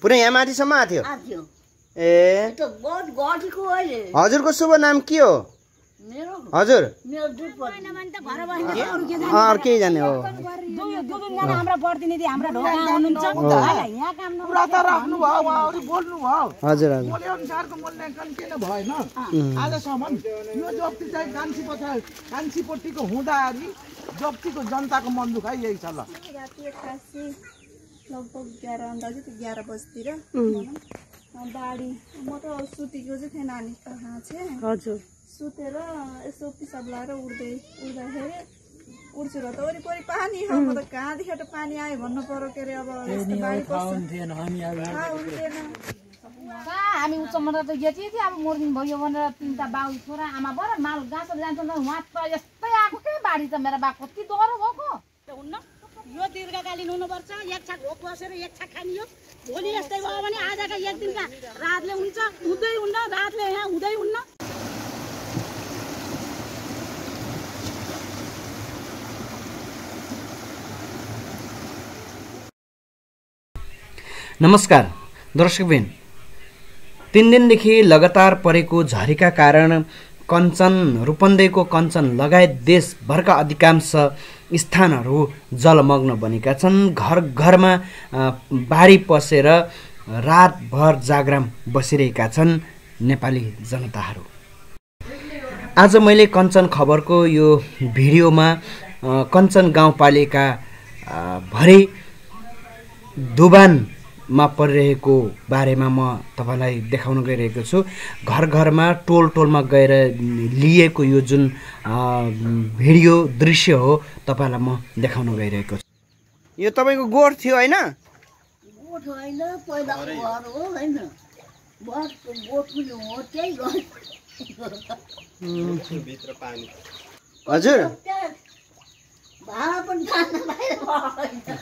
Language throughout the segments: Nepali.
पुरै यहाँ माथिसम्म आएको थियो ए। हजुरको शुभ नाम के हो? मेरो हजुर। मेरो दुध पर्छ अँ, अरू केही जाने हो। हाम्रा प्रतिनिधि हाम्रा ढोका हुनुहुन्छ। यहाँ काम कुरा त राख्नु भयो उहाँहरू बोल्नु भयो हजुर हजुर। बोले अनुसारको मूल्याङ्कन किन भएन? आजसम्म यो जप्ती चाहिँ कान्छीपट्टि कान्छीपट्टिको हुँदाखेरि जप्तीको जनताको मन दुखाइ यही छ ल। राति एक्कासी लगभग एघार अन्दाज एघार बजीतिर बाढी म त सुतेको चाहिँ थिएँ नानी कहाँ चाहिँ हजुर। सुतेर यसो पिसाब लगाएर उड्दै उड्दाखेरि उड्छु र त वरिपरि पानी हो म त कहाँदेखि पानी आयो भन्नु पर्यो के अरे अब हुन्थेन हामी उच्चमा त यति यति अब मर्दिनु भयो भनेर तिनवटा बाउ छोरा आमा बर माल गाँस जान्छ न उहाँ त यस्तै आएको के बाढी त मेरो बा कति डह्रो भएको हुन्न। यो दीर्घकालीन हुनुपर्छ एक छाक भोक बसेर एक छाक खानियो। भोलि यस्तै भयो भने आजका एक दिनका रातले हुन्छ हुँदै हुन्न रातले यहाँ हुँदै हुन्न। नमस्कार दर्शकबिन। तिन दिनदेखि लगातार परेको झरीका कारण कञ्चन रूपन्देहीको कञ्चन लगायत देशभरका अधिकांश स्थानहरू जलमग्न बनेका छन्। घर घरमा बाढी पसेर रातभर जाग्राम बसिरहेका छन् नेपाली जनताहरू। आज मैले कञ्चन खबरको यो भिडियोमा कञ्चन गाउँपालिका भरि दुबानमा परिरहेको बारेमा म तपाईँलाई देखाउन गइरहेको छु। घर घरमा टोल टोलमा गएर लिएको यो जुन भिडियो दृश्य हो तपाईँलाई म देखाउन गइरहेको छु। यो तपाईँको गोठ थियो होइन? गोठ होइन पहिलाको घर हो होइन बसको गोठ पनि हो त्यही घर हजुर त्यहाँ भाडा पनि खान बाहिर होइन उम्,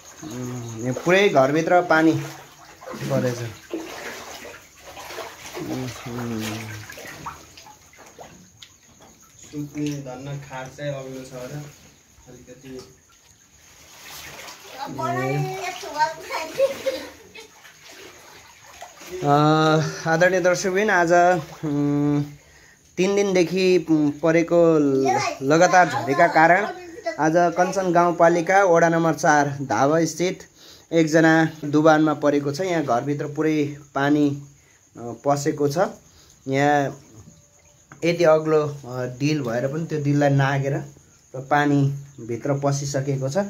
यो पुरै घरभित्र पानी परेछ। सुत्ने धन्न खाट चाहिँ अग्लो छ र अलिकति अ, आदरणीय दर्शकबिन आज तिन दिनदेखि परेको लगातार झरीका कारण आज कञ्चन गाउँपालिका वडा नम्बर चार धावा स्थित एकजना दुबानमा परेको छ। यहाँ घरभित्र पुरै पानी पसेको छ। यहाँ यति अग्लो डिल भएर पनि त्यो डिललाई नागेर र पानी भित्र पसिसकेको छ।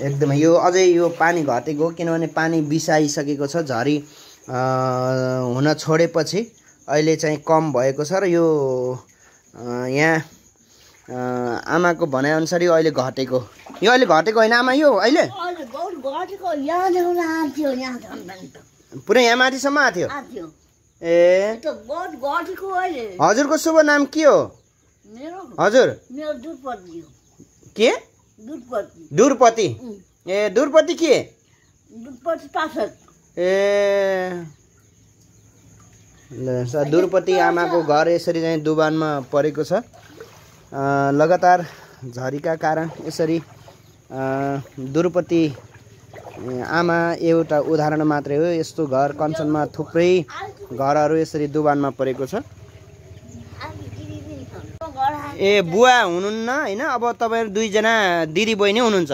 एकदमै यो अझै यो पानी घटेको किनभने पानी बिसाइसकेको छ। झरी हुन छोडेपछि अहिले चाहिँ कम भएको छ र यो यहाँ आमाको भनाइअनुसार यो अहिले घटेको। यो अहिले घटेको होइन आमा यो अहिले? पुरै यहाँ माथिसम्म आएको थियो? ए? हजुरको शुभ नाम के हो? मेरो? हजुर। के? दुर्पति ए दुर्पति के? ए। दुर्पति आमाको घर यसरी चाहिँ दुबानमा परेको छ। लगातार झरीका कारण यसरी दुर्पति आमा एउटा उदाहरण मात्रै हो। यस्तो घर कञ्चनमा थुप्रै घरहरू यसरी दुबानमा परेको छ। ए बुवा हुनुहुन्न होइन? अब तपाईँहरू दुईजना दिदी बहिनी हुनुहुन्छ?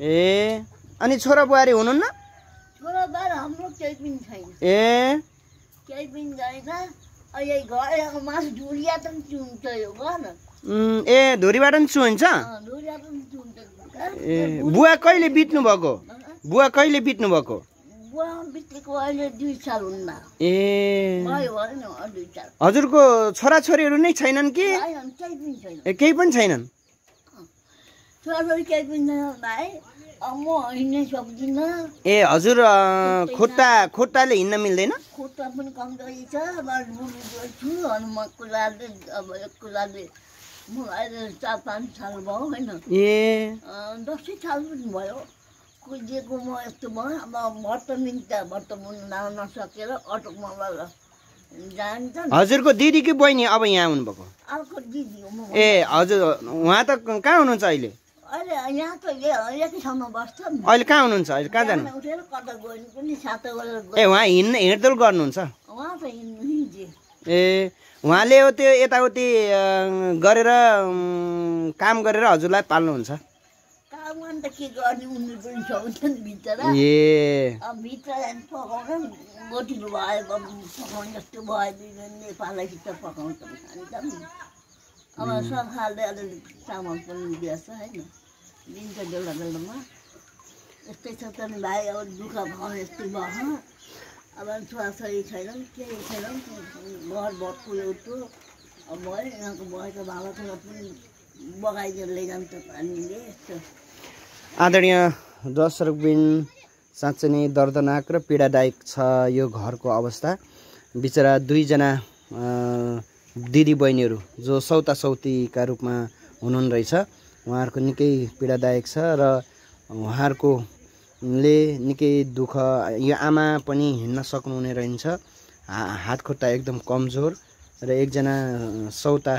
ए अनि छोरा बुहारी हुनुहुन्न? ए? अहिले घर मासु ढुरिया त चुन्छ यो घर उम्, ए धुरीबाट पनि चुन्छ ए बुवा कहिले बित्नु भएको बुवा कहिले बित्नु भएको ए। हजुरको छोराछोरीहरू नै छैनन् कि? छैन केही पनि छैन ए केही पनि छैनन्? ए हजुर खुट्टा खुट्टाले हिँड्न मिल्दैन? खुट्टा पनि कमजोरी छ छु अनि म कुलाले अब एक कुलाले म अहिले चार पाँच साल भयो होइन। ए। दसैँ साल पनि भयो। कुदिएको म यस्तो भयो अब भट्ट मिल्छ भट्ट मुनि नसकेर अटोमा जान्छ हजुरको दिदी कि बहिनी अब यहाँ आउनुभएको अर्को दिदी हो म ए हजुर उहाँ त कहाँ हुनुहुन्छ अहिले? अहिले कहाँ हुनुहुन्छ? अहिले कहाँ जानु? ए उहाँ हिँड्न हिँडडुल गर्नुहुन्छ? ए उहाँले हो त्यो यताउति गरेर काम गरेर हजुरलाई पाल्नुहुन्छ? ए। अब सरकारले अलिअलि चामल पनि दिएछ होइन। दिन्छ बेला बेलामा यस्तै छ त भाइ अब दुःख भयो यस्तै भयो। अब छोराछोरी छैनन् केही छैनन् घर भत्कु एउटो अब भयो यहाँको भएको भाँडाकुँडा पनि बगाइदिएर लैजान्छ पानीले यस्तो। आदरणीय दर्शकबिन साँच्चै नै दर्दनाक र पीडादायक छ यो घरको अवस्था। बिचरा दुईजना दिदी बहिनीहरू जो सौता सौतीका रूपमा हुनुहुन्न रहेछ उहाँहरूको निकै पीडादायक छ र उहाँहरूको ले निकै दुःख यो आमा पनि हिँड्न सक्नुहुने रहन्छ। हा हात खुट्टा एकदम कमजोर र एकजना सौता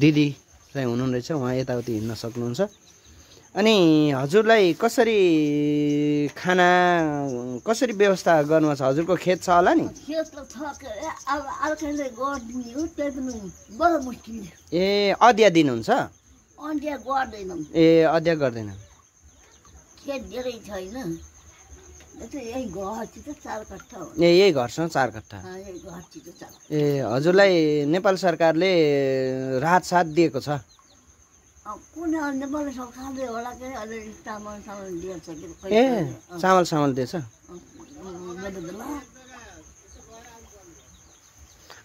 दिदी चाहिँ हुनुहुन्न रहेछ उहाँ यताउति हिँड्न सक्नुहुन्छ। अनि हजुरलाई कसरी खाना कसरी व्यवस्था गर्नु छ हजुरको खेत छ होला नि? ए अदिया दिनुहुन्छ? ए अदिया गर्दैन ए यही घरसँग चार कट्ठा? ए हजुरलाई नेपाल सरकारले राहत साथ दिएको छ। होला के चामल सामल दिएछ कि ए चामल सामल दिएछ?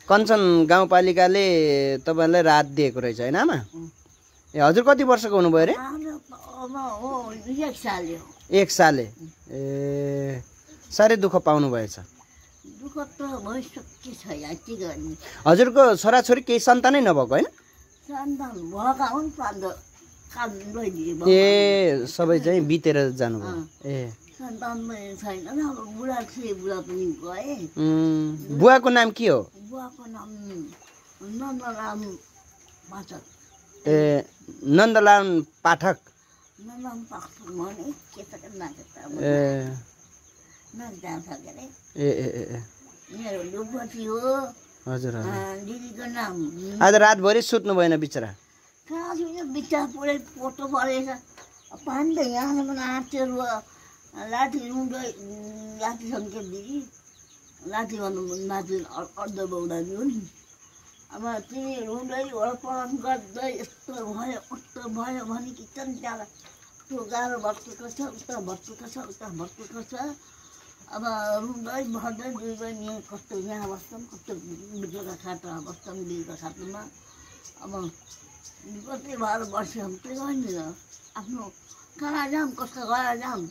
कञ्चन गाउँपालिकाले तपाईँलाई राहत दिएको रहेछ होइन आमा? ए हजुर कति वर्षको हुनुभयो अरे? एक साल ए। साह्रै दुःख पाउनु भएछ। दुःख त भइसके छ यहाँ के गर्ने? हजुरको छोराछोरी केही सन्तानै नभएको होइन? ए सबै चाहिँ बितेर जानुभयो। ए। बुवाको नाम के हो? ए नन्दलाल पाठक। ए। ए ए हजुर दिदीको नाम आज रातभरि सुत्नु भएन बिचरा। बिच्चा पुरै पोटो परेछ। पानी त यहाँ पनि आँटेर लाठी रुँदै लाठी सङ्केत दिदी। लाठी भन्नु माथि अर्ध बौडानी हो नि। अब तिमी रुँदै वरपरन गर्दै यस्तो भयो उस्तो भयो भने कि चन त्यहाँ त्यो गाह्रो भत्केको छ उता भत्केको छ उता भत्केको छ। अब रुँदै भर्दै दुई बहिनी कस्तो यहाँ बस्छौँ कस्तो बिचका खाटा बस्छौँ दिदीको खाटामा अब कति भएर बस्यो त्यही गर्ने र आफ्नो कहाँ जाऊँ कस्तो गएर जाऊँ?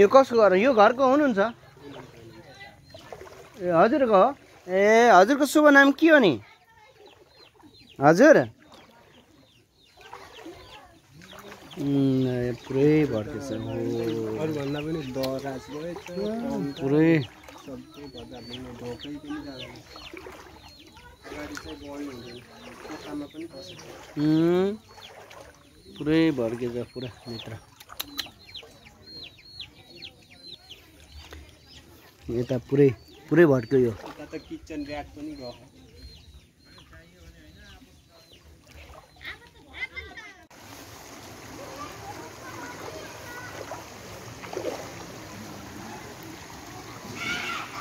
यो कसको घर? यो घरको हुनुहुन्छ? ए हजुरको हो? ए हजुरको शुभ नाम के हो नि? हजुर? पुरै भयो पुरै। सबै भन्दा पनि ढोकै पनि जाँदैन अगाडि चाहिँ बढ्नु हुँदैन कोठामा पनि पसेको उम्, पुरै भड्केछ पुरा भित्र यता पुरै पुरै भड्क्यो यो। किचन ऱ्याक पनि गयो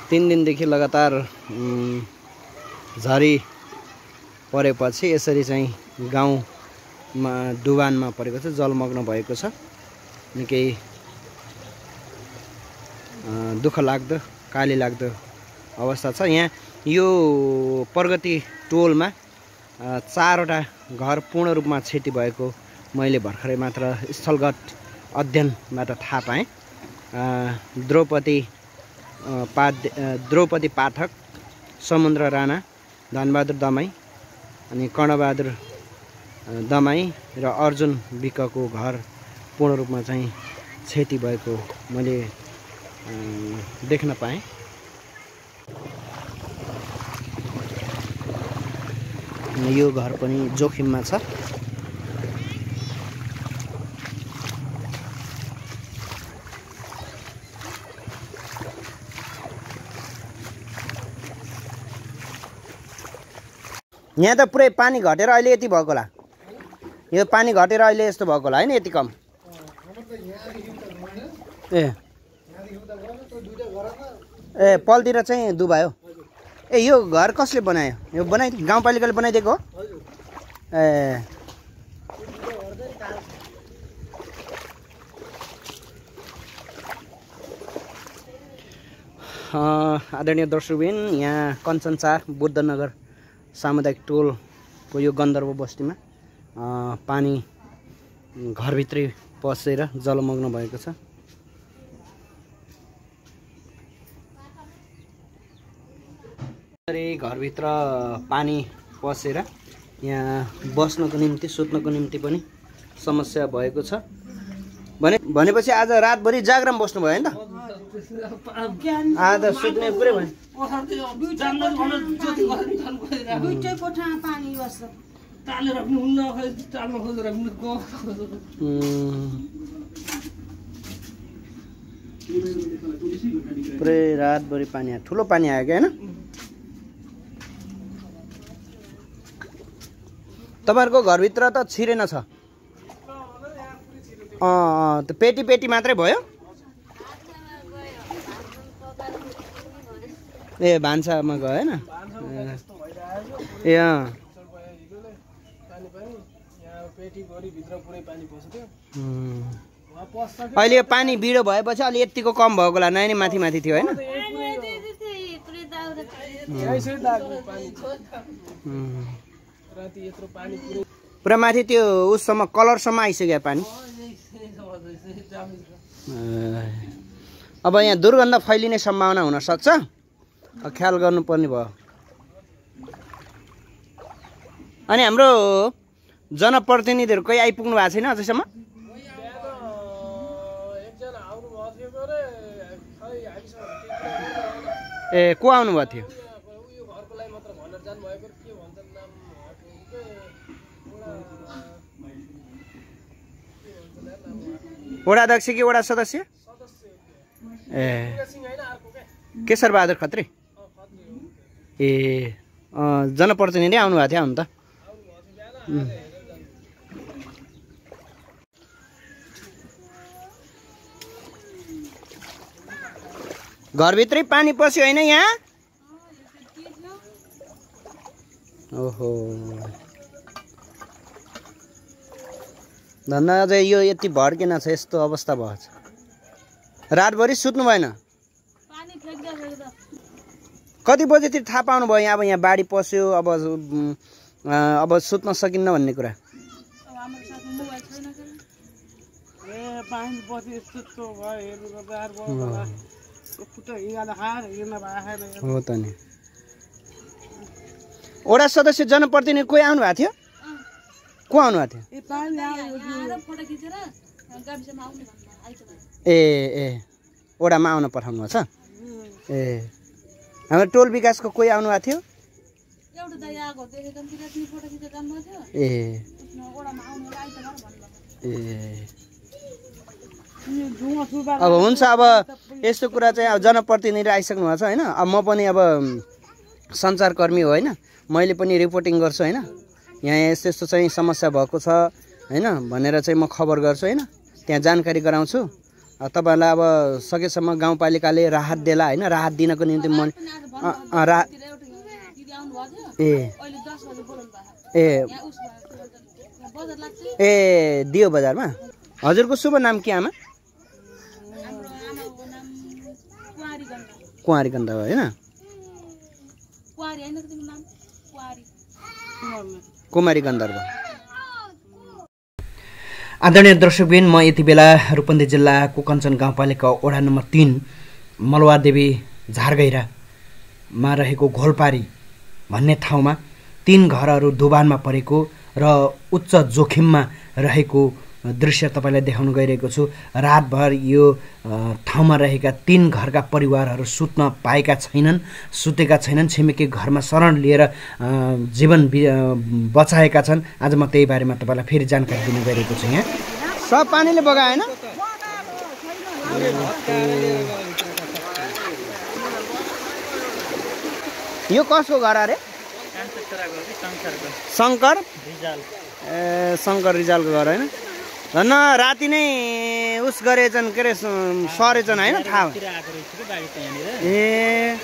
तिन दिनदेखि लगातार झरी परेपछि यसरी चाहिँ गाउँमा डुबानमा परेको छ जलमग्न भएको छ। निकै दुःख लाग्दो। काली लाग्दो अवस्था छ। यहाँ यो प्रगति टोलमा चारवटा घर पूर्ण रूपमा क्षति भएको मैले भर्खरै मात्र स्थलगत अध्ययनबाट थाहा पाएँ। द्रौपदी अ, द्रौपदी पाठक समुद्र राणा धनबहादुर दमाई अनि कर्णबहादुर दमाई र अर्जुन विकको घर पूर्ण रूपमा चाहिँ क्षति भएको मैले देख्न पाएँ। यो घर पनि जोखिममा छ। यहाँ त पुरै पानी घटेर अहिले यति भएको होला। यो पानी घटेर अहिले यस्तो भएको होला होइन यति कम? ए। ए पलतिर चाहिँ डुबायो ए यो घर कसले बनायो? यो बनाइ गाउँपालिकाले बनाइदिएको हो? ए। आदरणीय दर्शकबिन यहाँ कञ्चनचार बुद्धनगर सामुदायिक टोलको यो गन्धर्व बस्तीमा पानी घरभित्रै पसेर जलमग्न भएको छ। घरभित्र पानी पसेर यहाँ बस्नको निम्ति सुत्नको निम्ति पनि समस्या भएको छ। भने भनेपछि आज रातभरि जागराम बस्नुभयो होइन त? आज सुत्ने पुरै भयो पुरै रातभरि पानी आयो। ठुलो पानी आयो क्या होइन? तपाईँहरूको घरभित्र त छिरेन छ? अँ अँ त्यो पेटी पेटी मात्रै भयो? ए भान्सामा गयो होइन? ए अँ। अहिले यो पानी बिडो भएपछि अलि यतिको कम भएको होला नयाँ नै माथि माथि थियो होइन? पुरा माथि त्यो उससम्म कलरसम्म आइसक्यो पानी। अब यहाँ दुर्गन्ध फैलिने सम्भावना हुनसक्छ ख्याल गर्नुपर्ने भयो। अनि हाम्रो जनप्रतिनिधिहरू कोही आइपुग्नु भएको छैन अझैसम्म? ए को आउनुभएको थियो? वडा अध्यक्ष कि वडा सदस्य? ए। केशर बहादुर खत्री? ए जनप्रतिनिधि आउनुभएको थियो आउनु त। उम्। घरभित्रै पानी पस्यो होइन यहाँ? ओहो। धन्दा अझै यो यति भड्केन छ यस्तो अवस्था भएको छ रातभरि सुत्नु भएन। कति बजेतिर थाहा पाउनु भयो यहाँ अब यहाँ बाढी पस्यो अब अब सुत्न सकिन्न भन्ने कुरा? अब हाम्रो साथमा मोबाइल छैन के? ए पानी पछि यस्तो यस्तो भयो हेर्नु गर्दा आएर भयो होला। यो खुट्टा हिँड्दा खाएर हिँड्न भएको हो त नि। वडा सदस्य जनप्रतिनिधि कोही आउनु भएको थियो? को आउनु भएको थियो ए पानी आयो आएर फोटो खिचेर गाविसमा आउनु भन्नु आइतबार ए ए वडामा आउन पठाउनु भएको छ ए हाम्रो टोल विकासको कोही आउनु भएको थियो ए ओडामा ए अब हुन्छ अब यस्तो कुरा चाहिँ अब जनप्रतिनिधि आइसक्नु भएको छ होइन अब म पनि अब सञ्चारकर्मी हो होइन मैले पनि रिपोर्टिङ गर्छु होइन यहाँ यस्तो यस्तो चाहिँ समस्या भएको छ होइन? भनेर चाहिँ म खबर गर्छु होइन? त्यहाँ जानकारी गराउँछु। अब तपाईँहरूलाई अब सकेसम्म गाउँपालिकाले राहत देला होइन? राहत दिनको निम्ति म अँ, अँ, रा ए। ए। ए दियो बजारमा? हजुरको शुभ नाम के आमा? हाम्रो आमाको नाम कुवारी गन्ध। हो होइन? कुमारी गन्धर्व। आदरणीय दर्शकबिन म यति बेला रूपन्देही जिल्लाको कञ्चन गाउँपालिका वडा नम्बर तिन मलवादेवी झारगैरामा रहेको घोलपारी भन्ने ठाउँमा तिन घरहरू दोबानमा परेको र उच्च जोखिममा रहेको दृश्य तपाईँलाई देखाउन गइरहेको छु। रातभर यो ठाउँमा रहेका तिन घरका परिवारहरू सुत्न पाएका छैनन् सुतेका छैनन् छिमेकी घरमा शरण लिएर जीवन बचाएका छन्। आज म त्यही बारेमा तपाईँलाई फेरि जानकारी दिन गइरहेको छु यहाँ। सब पानीले बगाएन यो कसको घर अरे? शङ्कर? ए शङ्कर रिजालको घर होइन? धन्न राति नै उस गरेछन् के अरे सरेछन् होइन? थाहा ए।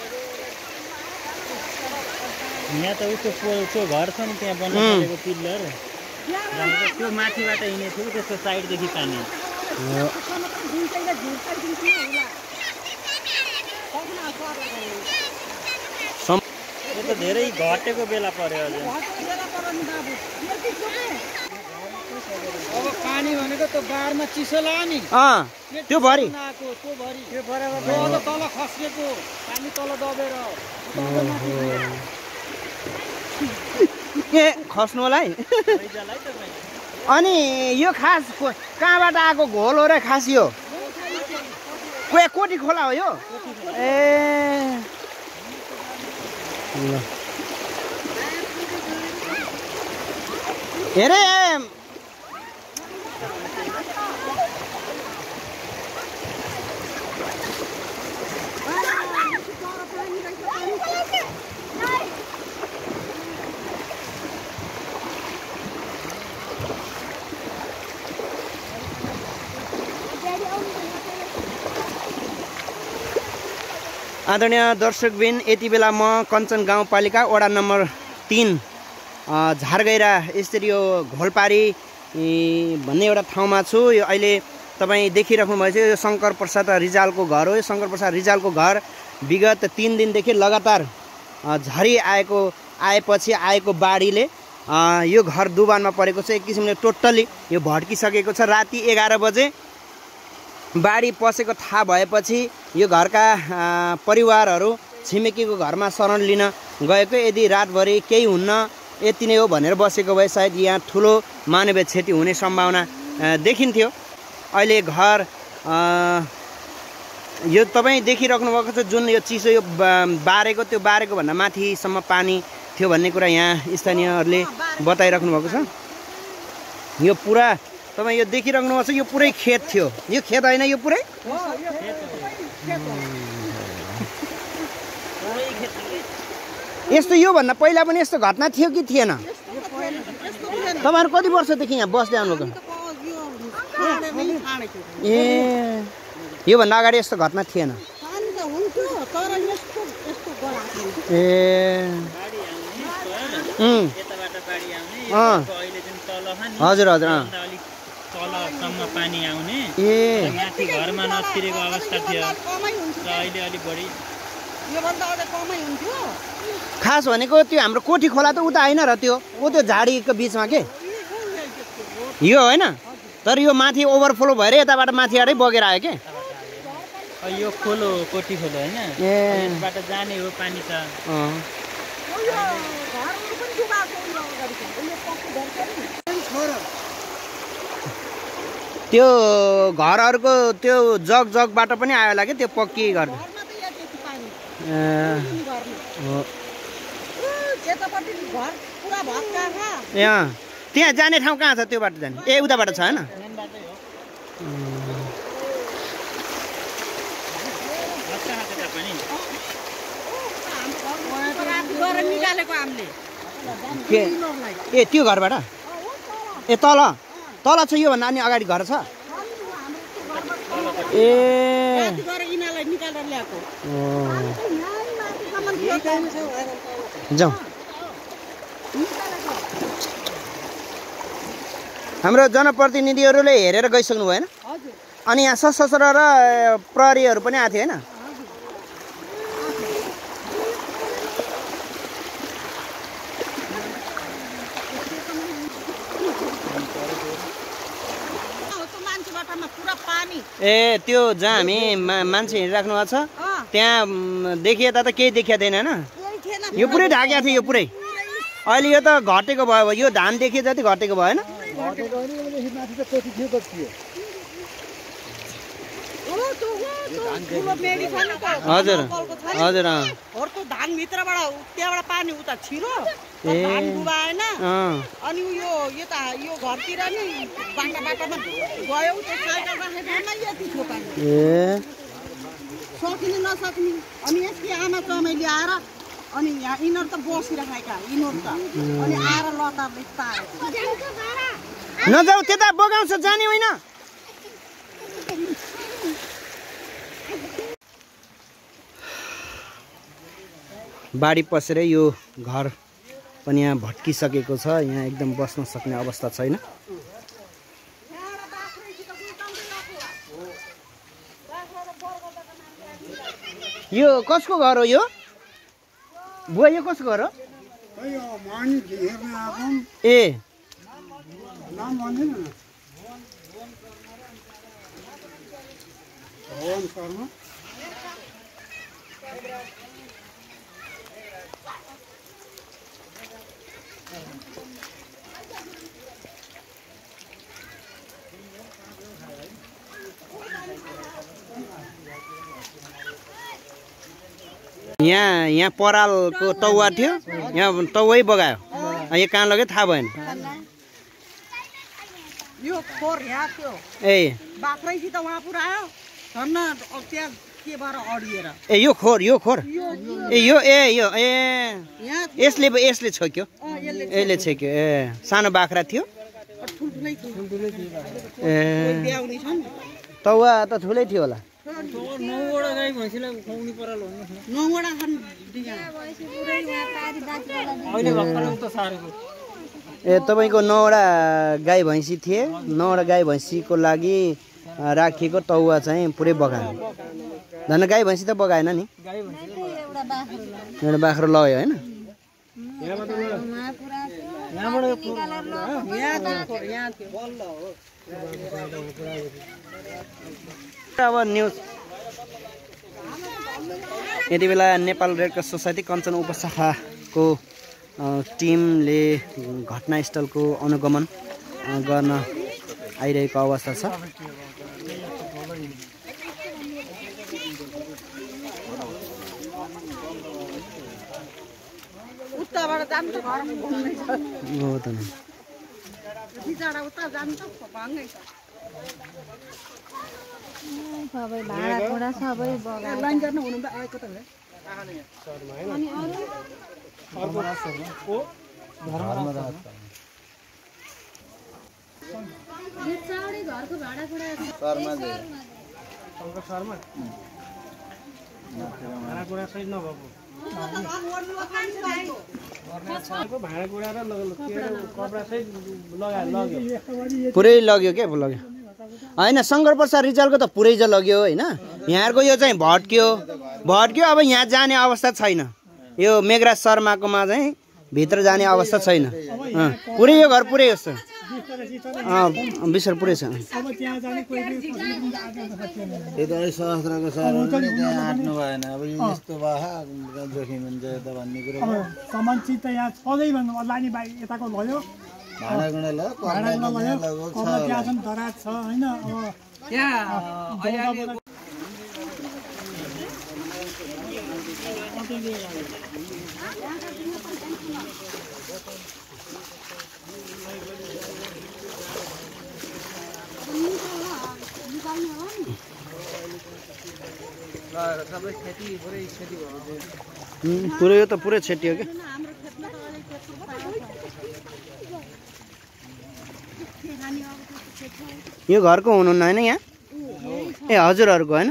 यहाँ त उसको त्यो घर छ नि त्यहाँ. सकेको पिल्लर। त्यो माथिबाट हिँडेको थियो त्यसको साइडदेखि पानी। यो त धेरै घटेको बेला पर्यो अझ। अब पानी भनेको त्यो बारमा चिसो लाग्यो नि। अँ त्यो भरि। त्यो भरि। त्यो भरेर अझ तल खस्केको पानी तल दबेर। ए खस्नु होला है? अनि यो खास को- कहाँबाट आएको घोल हो र खास यो? को कोटी खोला हो यो? ए। हेरे आदरणीय दर्शकबिन यति बेला म कञ्चन गाउँपालिका वडा नम्बर तिन झारगैरा यसरी यो घोलपारी भन्ने एउटा ठाउँमा छु। यो अहिले तपाईँ देखिराख्नु भएको छ यो शङ्कर प्रसाद रिजालको घर हो। यो शङ्कर प्रसाद रिजालको घर विगत तिन दिनदेखि लगातार झरी आएको आएपछि आएको बाढीले यो घर दुबानमा परेको छ। एक किसिमले टोटल्ली यो भड्किसकेको छ। राति एघार बजे बाढी पसेको थाहा भएपछि यो घरका परिवारहरू छिमेकीको घरमा शरण लिन गएको। यदि रातभरि केही हुन्न यति नै हो भनेर बसेको भए सायद यहाँ ठुलो मानवीय क्षति हुने सम्भावना देखिन्थ्यो। अहिले घर यो तपाईँ देखिराख्नु भएको छ जुन यो चिसो यो बारेको त्यो बारेको भन्दा माथिसम्म पानी थियो भन्ने कुरा यहाँ स्थानीयहरूले बताइराख्नु भएको छ। यो पुरा तपाईँ यो छ यो पुरै खेत थियो। यो खेत होइन यो पुरै? यस्तो योभन्दा पहिला पनि यस्तो घटना थियो कि थिएन? तपाईँहरू कति वर्षदेखि यहाँ बस्दै आउनुभएको? ए योभन्दा अगाडि यस्तो घटना थिएन। ए हजुर हजुर तलसम्म पानी आउने। ए। माथि घरमा नछिरेको अवस्था थियो। र अहिले अलिक बढी। योभन्दा अझ कमै हुन्थ्यो। खास भनेको त्यो हाम्रो कोठी खोला त उता होइन र त्यो। ऊ त्यो झाडीको बिचमा के? यो होइन। तर यो माथि ओभरफ्लो भएर यताबाट माथिबाटै बगेर आयो के? यो खोलो कोठी खोलो होइन। यसबाट जाने हो पानी त। अँ। त्यो घरहरूको त्यो जग जगबाट पनि आयो होला कि त्यो पक्की घर त्यहाँ जाने ठाउँ कहाँ छ त्यो बाटो जाने? ए उताबाट छ होइन? ए त्यो घरबाट? ए तल। तल छ योभन्दा अनि अगाडि घर छ। ए। जाउँ हाम्रो जनप्रतिनिधिहरूले हेरेर गइसक्नु भएन। अनि यहाँ सशस्त्र र प्रहरीहरू पनि आएको थियो होइन पानी ए त्यो जहाँ हामी मा मान्छे हिँडिराख्नु भएको छ त्यहाँ देखिए त केही देखिया थिएन होइन? यो पुरै ढाकेको थियो यो पुरै। अहिले यो त घटेको भयो यो धान देखिए जति घटेको भएन ओ, त्यो, ओ, त्यो ठुलो बेडी छ नि त्यो हजुर। हजुर अँ। हो, त्यो धान भित्रबाट उ- त्यहाँबाट पानी उता छिरो। धान डुबाएन अनि यो यता यो घरतिर नि बाटा बाटामा गयो त्यो साइकल राखेकोमा यति थियो पानी। ए। सकिने नसक्ने। अनि यसकी आमा चमेली आएर अनि यहाँ यिनीहरू त बसिराखेका यिनीहरू त। अनि आएर लतारले तारेको नजाऊ त्यता बगाउँछ जाने होइन। बाढी पसेर यो घर पनि यहाँ भत्किसकेको छ। यहाँ एकदम बस्न सक्ने अवस्था छैन। यो कसको घर हो यो? बुवा यो कसको घर हो? ए। यहाँ यहाँ परालको तौवा थियो। यहाँ तौवै बगायो। अब यो कहाँ लग्यो थाहा भएन। यहाँ ए। ए यो खोर यो खोर। ए यो ए यो ए। यहाँ यसले यसले छोक्यो। यसले छेक्यो। ए। सानो बाख्रा थियो। ए। तौवा त ठुलै थियो होला। नौवटा गाई भैँसीलाई खुवाउने पराल भन्नु नौवटा छन् डिगा अहिले भर्खर उता सारेको ए तपाईँको नौवटा गाई भैँसी थिए नौवटा गाई भैँसीको लागि राखिएको तौवा चाहिँ पुरै बगायो धन गाई भैँसी त बगाएन नि गाई भैँसी एउटा बाख्रो लग्यो होइन यहाँ अब न्युज यति बेला Nepal red cross society Kanchan उपशाखाको टिमले घटनास्थलको अनुगमन गर्न आइरहेको अवस्था छ। हो त सबै भाँडाकुँडा सबै भाँडाकुँडा सही नभएको। भाँडाकुँडा र कपडा पुरै लग्यो क्या? लग्यो। होइन शङ्कर प्रसाद रिजालको त पुरै लग्यो होइन यहाँहरूको यो चाहिँ भट्क्यो भट्क्यो अब यहाँ जाने अवस्था छैन यो मेघराज शर्माकोमा चाहिँ भित्र जाने अवस्था छैन पुरै यो घर पुरै अँ बिस्तर पुरै छ दराज छ होइन? पुरै यो त पुरै छेटियो क्या यो घरको हुनुहुन्न होइन यहाँ? ए हजुरहरूको होइन?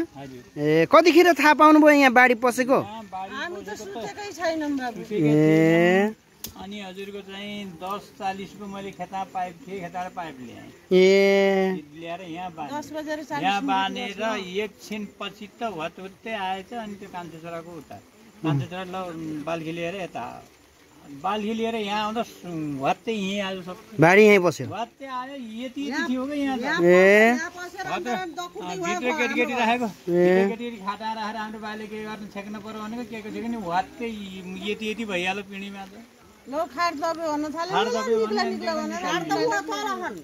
ए कतिखेर थाहा पाउनुभयो यहाँ बाढी पसेको? हामी त सुतेकै छैनौँ बाबु ए। अनि हजुरको चाहिँ दस चालिसको मैले खेता पाइप थिएँ खेता पाइप ल्याएँ। ए। ल्याएर यहाँ बाँधेँ। दस बजेर यहाँ बाँधेर एकछिन पछि त हतहुत्तै आएछ अनि त्यो कान्छो छोराको उता कान्छो छोरा ल बाल्की लिएर यता बाल्ही लिएर यहाँ आउँदा भत्तै यहीँ आयो सब। बाढी यहीँ भत्तै आयो यति थियो यहाँ त? ए। भित्र केटीकेटी राखेको। केटीकेटी खाटा राखेर हाम्रो बाले के गर्नु छेक्न पर्यो भनेको के को थियो नि भत्तै यति यति भइहाल्यो पिँढीमा त। लो खाट दबाई भन्न खाट थाल्यो दबाई निक्ला भन्ने निक्ला भनेर निकाल्नु खाट त उहाँ तल छन्।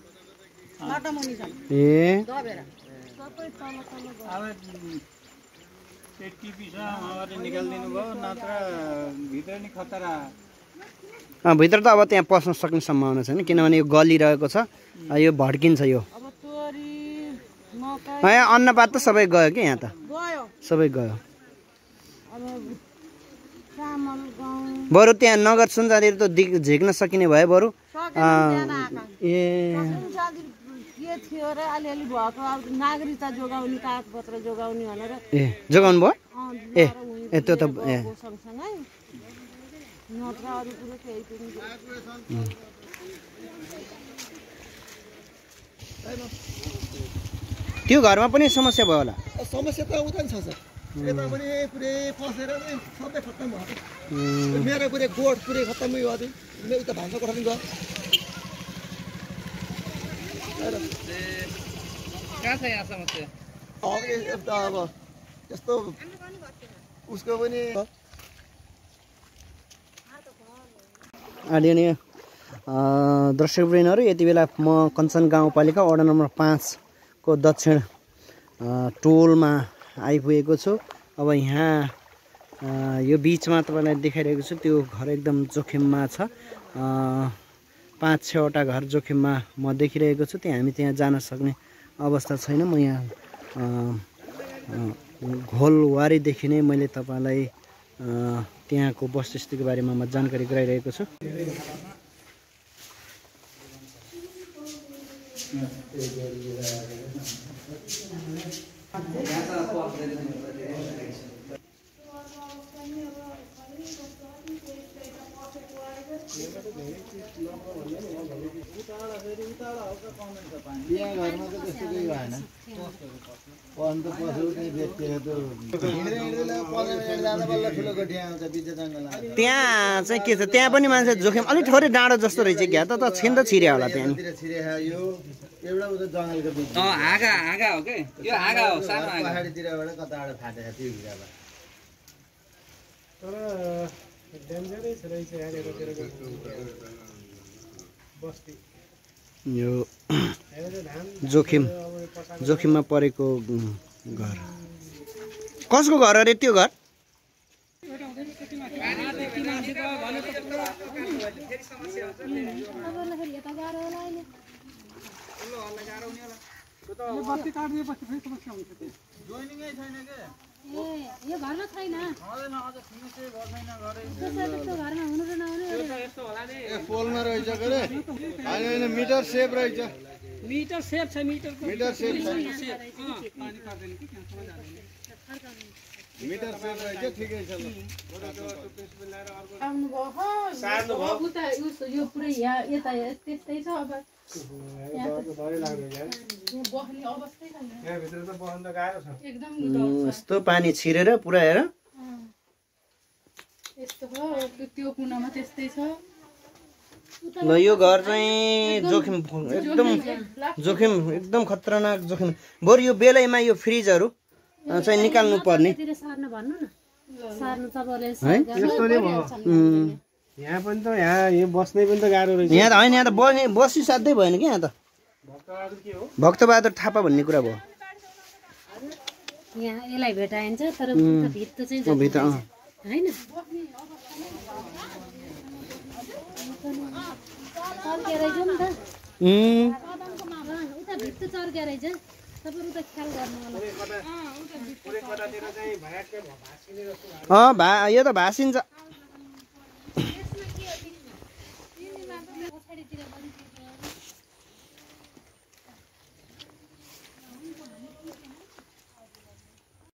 बाटो मुनि छन् ए। दबेर। सबै तल तल अब त्यो टिपी छ उहाँबाट निकालिदिनु भयो नत्र भित्र नि खतरा। भित्र त अब त्यहाँ पस्न सक्ने सम्भावना छैन किनभने यो गलिरहेको छ यो भड्किन्छ यो। यहाँ अन्नपात त सबै गयो कि यहाँ त? सबै गयो। बरु त्यहाँ नगर सुनचाँदीहरू त झिक्न सकिने भए बरु। ए। सुनचाँदी जोगाउने भयो? ए, त्यो त- ए। नत्र अरू कुरो छैन। त्यो घरमा पनि समस्या भयो होला? समस्या त उता नि छ सर। यता पनि पुरै फसेर नै सबै खत्तम भयो। उम्, मेरो पुरै गोठ पुरै खत्तमै भयो मेरो उता भान्सा कोठा पनि गयो। कहाँ छ यहाँ समस्या? अब यस्तो उसको पनि आदरणीय दर्शकवृन्दहरू यति बेला म कञ्चन गाउँपालिका वडा नम्बर पाँचको दक्षिण टोलमा आइपुगेको छु। अब यहाँ यो बिचमा तपाईँलाई देखाइरहेको छु त्यो घर एकदम जोखिममा छ। पाँच छवटा घर जोखिममा म देखिरहेको छु त्यहाँ हामी त्यहाँ जान सक्ने अवस्था छैन। म यहाँ घोलवारीदेखि नै मैले तपाईँलाई त्यहाँको वस्तुस्थितिको बारेमा म जानकारी गराइरहेको छु। बिहा घरमा त त्यस्तो केही भएन। पढ्नु त पस्यो त्यही चाहिँ के छ? त्यहाँ पनि मान्छे जोखिम अलिक थोरै डाँडो जस्तो रहेछ क्या। त त छिन त छिर्या होला त्यहाँ एउटा बस्ती। यो जोखिम जोखिममा परेको घर। कसको घर अरे त्यो घर? समस्या हुन्छ यो घरमा छैन घरमा हुनु र नहुनु पोलमा रहेछ के अरे होइन होइन मिटर सेप रहेछ मिटर सेप छ मिटर मिटर सेप छ मिटर सेप रहेछ ठिकै छ ल आउनुभयो यो पुरै यहाँ यता त्यस्तै छ अब यस्तो पानी छिरेर पुरा हेर। ल यो घर चाहिँ जोखिम एकदम जोखिम एकदम खतरनाक जोखिम। बरु यो बेलैमा यो फ्रिजहरू चाहिँ निकाल्नु पर्ने। यहाँ पनि त यहाँ यो बस्नै पनि त गाह्रो रहेछ। यहाँ त होइन यहाँ त बस्ने बसी साध्यै भएन कि यहाँ त? भक्तबहादुर के हो? भक्तबहादुर थापा भन्ने कुरा भयो। यहाँ यसलाई भेटाइन्छ तर भित्र चाहिँ भित्र होइन? उता भित्र चर्के रहेछ अँ भा यो त भाँसिन्छ।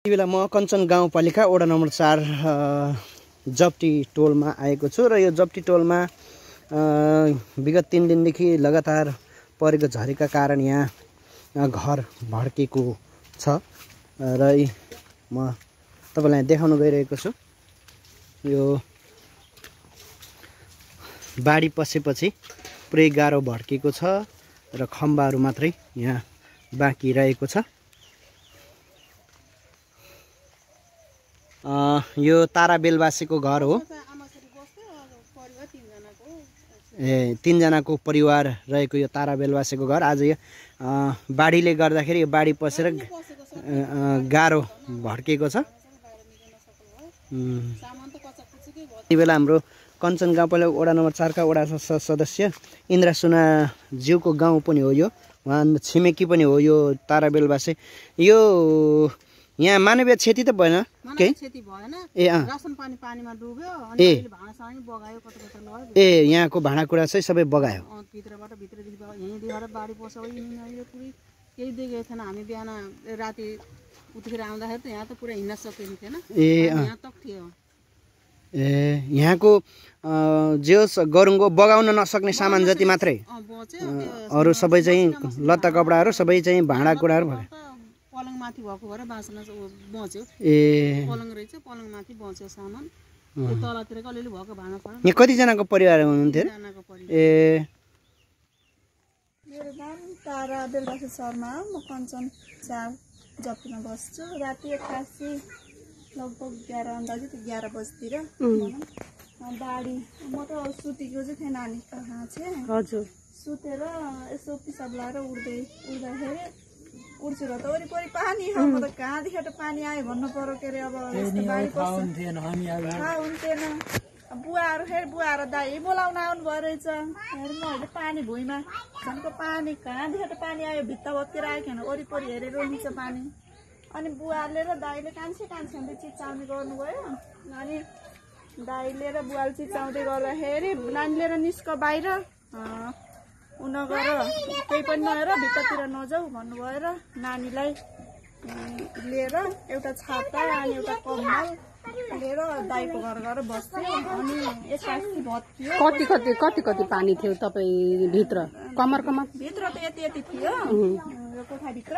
बेला म कञ्चन गाउँपालिका वडा नम्बर चार जप्टी टोलमा आएको छु र यो जप्टी टोलमा विगत तिन दिनदेखि लगातार परेको झरीका कारण यहाँ घर भड्केको छ। र म तपाईँलाई देखाउन गइरहेको छु। यो बाढी पसेपछि पुरै गाह्रो भड्किएको छ र खम्बाहरू मात्रै यहाँ बाँकी रहेको छ। यो तारा बेलवासीको घर हो। ए तिनजनाको परिवार रहेको यो तारा बेलवासीको घर। आज यो बाढीले गर्दाखेरि यो बाढी पसेर गाह्रो भड्किएको छ। उम्। यति बेला हाम्रो कञ्चन गाउँपालिका वडा नम्बर चारका वडा सदस्य इन्द्र सुनाज्यूको गाउँ पनि हो यो उहाँ छिमेकी पनि हो यो तारा बेलवासी यो यहाँ मानवीय क्षति त भएन भएन। ए ए। यहाँको भाँडाकुँडा चाहिँ सबै बगायो। हामी बिहान राति उठेर आउँदाखेरि त यहाँ त पुरा हिँड्न सकिने थिएन ए यहाँ तक थियो। ए यहाँको जे होस् गरुङको बगाउन नसक्ने सामान जति मात्रै। अरू सबै चाहिँ लत्ता कपडाहरू सबै चाहिँ भाँडाकुँडाहरू भयो। भएको भएर बाँच्न उ बच्यो। ए। पलङ रहेछ पलङ माथि बच्यो सामान। तलतिरको अलिअलि भएको भाँडा साडा यहाँ कतिजनाको परिवार हुनुहुन्थ्यो? ए। मेरो नाम तारा बेलबासी शर्मा हो। म कञ्चन चार जप्तीमा बस्छु। राति एक्कासी लगभग एघार अन्दाजी त एघार बजीतिर बाढी म त सुतेको चाहिँ थिएँ नानी कहाँ चाहिँ हजुर सुतेर यसो पिसाब लाएर उड्दै उड्दाखेरि उड्छु र त वरिपरि पानी हो म त कहाँदेखि पानी आयो भन्नु पर्यो के अरे अब थाहा हुन्थेन बुवाहरू फेरि बुवाहरू दाइ बोलाउन आउनुभयो रहेछ हेर्नु न अहिले पानी भुइँमा झन्को पानी कहाँदेखि पानी आयो भित्ता भत्केर आएको होइन वरिपरि हेरेर हुन्छ पानी अनि बुवाले र दाइले कान्छे कान्छे हुँदै चिच्चाउने गर्नुभयो। अनि दाइले र बुवाले चिच्चाउँदै गर्दाखेरि नानी लिएर निस्क बाहिर अँ, उ नगर केही पनि नहेर भित्तातिर नजाऊ भन्नुभयो र नानीलाई लिएर एउटा छाता अनि एउटा कम्बल लिएर दाइको घर गएर बस्थ्यो। अनि एक्कासी भत्कियो। कति कति कति कति पानी थियो तपाईँ भित्र? कमर कमर? भित्र त यति यति थियो। कोठाभित्र।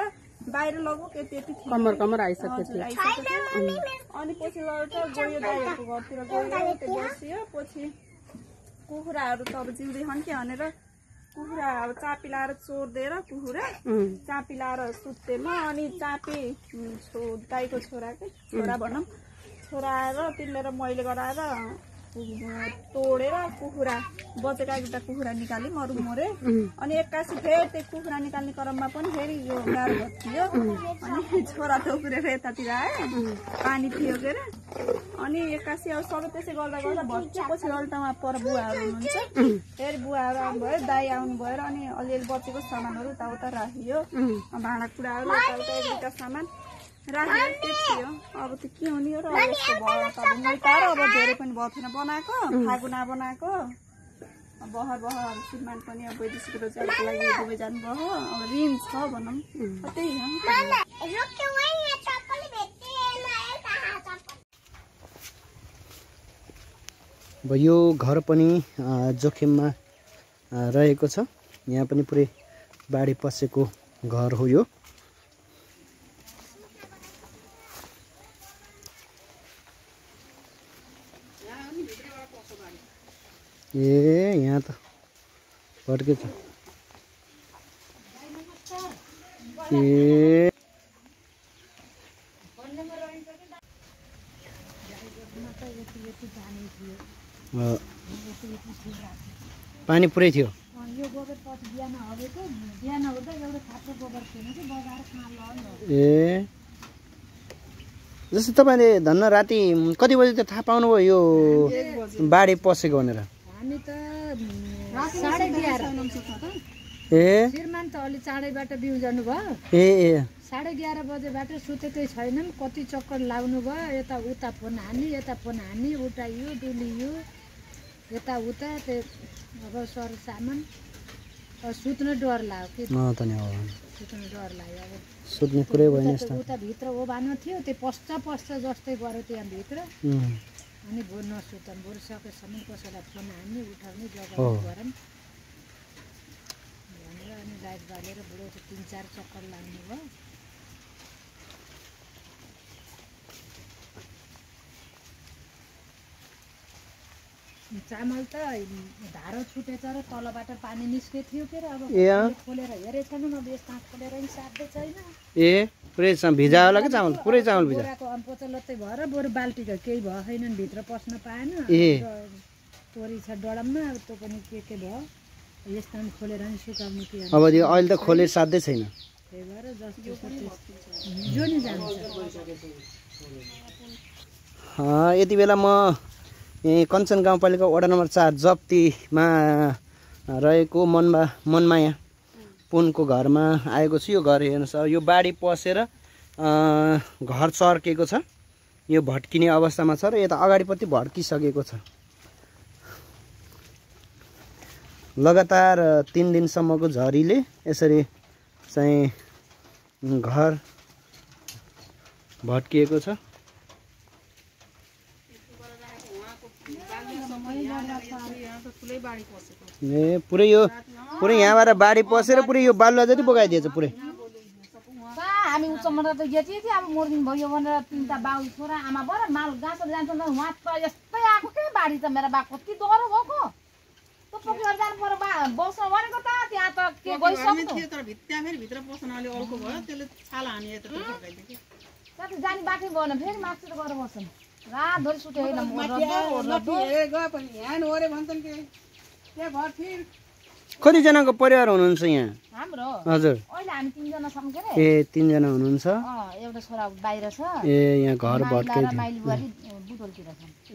बाहिर लगभग यति यति थियो कमर कमर थियो अनि पछि लगेर गयो दाइहरूको घरतिर गयो त्यो बस्यो। पछि कुखुराहरू त अब जिउँदै हन्के भनेर कुखुरा अब चापी लाएर चोरिदिएर कुखुरा चापी लाएर सुत्तेमा अनि चापी छो दाइको छोराकै छोरा भनौँ छोरा आएर तिनले मैले गराएर तोडेर कुखुरा बचेका एउटा कुखुरा निकाल्यो मरु मरे अनि एक्कासी फेरि त्यो कुखुरा निकाल्ने क्रममा पनि फेरि यो गाह्रो भत्कियो अनि छोरा टोक्रेर यतातिर आयो पानी थियो के अरे अनि एक्कासी अब सबै त्यसै गर्दा गर्दा भत्किएपछि अल्टामा पर बुवाहरू हुनुहुन्छ फेरि बुवाहरू आउनुभयो दाई आउनुभयो र अनि अलिअलि बचेको सामानहरू यताउता राखियो भाँडाकुँडाहरू यताउता सामान राखेर त्यो थियो? अब त के हुने हो र? अब यस्तो भयो त अब मै तर अब धेरै पनि भएको थिएन बनाएको फागु नबनाएको अब बहर बहर श्रीमान पनि अब वैदेशिक रोजगारको लागि दुबई जानुभयो। अब ऋण छ भनौँ। अब त्यही हो अब यो घर पनि जोखिममा रहेको छ। यहाँ पनि पुरै बाढी पसेको घर हो यो। ए यहाँ त भड्के छ ए पानी पुरै थियो। ए। जस्तो तपाईँले धन्न राति कति बजी त थाहा पाउनुभयो यो बाढी पसेको भनेर? हामी त साढे एघार ए? श्रीमान त अलि चाँडैबाट बिउ जानुभयो। ए ए। साढे एघार बजेबाट सुतेकै छैनन्। कति चक्कर लाग्नु भयो यता उता फोन हानी यता फोन हानी उठाइयो डुलियो। यता उता त्यो अब सर सामान। सुत्न डर लाग्यो कि? सुत्न डर लाग्यो अब। सुत्ने कुरै भएन उता उता भित्र ओभानो थियो। त्यो पस्छ पस्छ जस्तै गऱ्यो त्यहाँभित्र। उम्, अनि भोर नसुतन् भोर सकेसम्म कसैलाई फोन हान्ने उठाउने। जग्गा गरौँ। भनेर अनि लाइट बालेर बुढो तिन चार चक्कर लाग्नु भयो। चामल त धारो छुटेछ र तलबाट पानी निस्के थियो के र? अब। खोलेर खोलेर हेरेको छैन अब यसमा खोलेर नि साध्य छैन। ए? पुरै चा- भिजा होला कि चामल? पुरै चामल भिजा। भएर बरु बाल्टीको केही भयो छैनन् भित्र पस्न पाएन। ए। तोरी छ डडममा अब त्यो पनि के के भयो यस्तो खोलेर नि सुकाउनु कि अब यो अहिले त खोले साध्यै छैन। त्यही भएर जो नि जान्छ। यति बेला म यहीँ कञ्चन गाउँपालिका वडा नम्बर चार जप्तीमा रहेको मनमा मनमाया। पुनको घरमा आएको छु। यो घर हेर्नुहोस् यो बाढी पसेर घर चर्केको छ। यो भट्किने अवस्थामा छ र यता अगाडिपट्टि भड्किसकेको छ। लगातार तिन दिनसम्मको झरीले यसरी चाहिँ घर भट्किएको छ। ए पुरै यो पुरै यहाँबाट बाढी पसेर पुरै यो बालुवा जति बोकाइदिएछ पुरै। हामी उच्चबाट त यति यति अब मोर्दिन भयो भनेर तिनवटा बाउ छोरा आमा बर माल जान्छ त उहाँ त यस्तै आएको के बाढी त मेरो बा कति डह्रो भएको। त्यो पोखरीहरू जानु पर्यो बा बस्न भनेको त त्यहाँ त के गइसक्नु। थियो तर भित्र त्यहाँ फेरि भित्र पस्न अलि अल्को भयो त्यसले छाला हानी यता फर्काइदियो त्यहाँ त जाने बाटै भएन फेरि माथि त गएर बस्छन् रातभरि सुत्यो होइन म लड्डु, गए पनि ह्यान्ड ओरे भन्छन् कि। त्यहाँ घर फिर कतिजनाको परिवार हुनुहुन्छ यहाँ? हजुर। ए तिनजना हुनुहुन्छ। ए यहाँ घर छन्